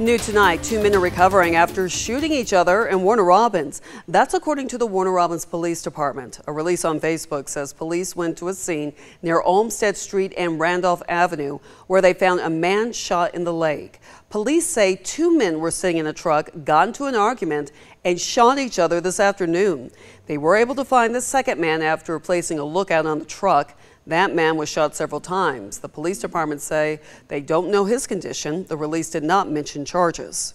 New tonight, two men are recovering after shooting each other in Warner Robins. That's according to the Warner Robins Police Department. A release on Facebook says police went to a scene near Olmsted Street and Randolph Avenue where they found a man shot in the leg. Police say two men were sitting in a truck, got into an argument, and shot each other this afternoon. They were able to find the second man after placing a lookout on the truck. That man was shot several times. The police department say they don't know his condition. The release did not mention charges.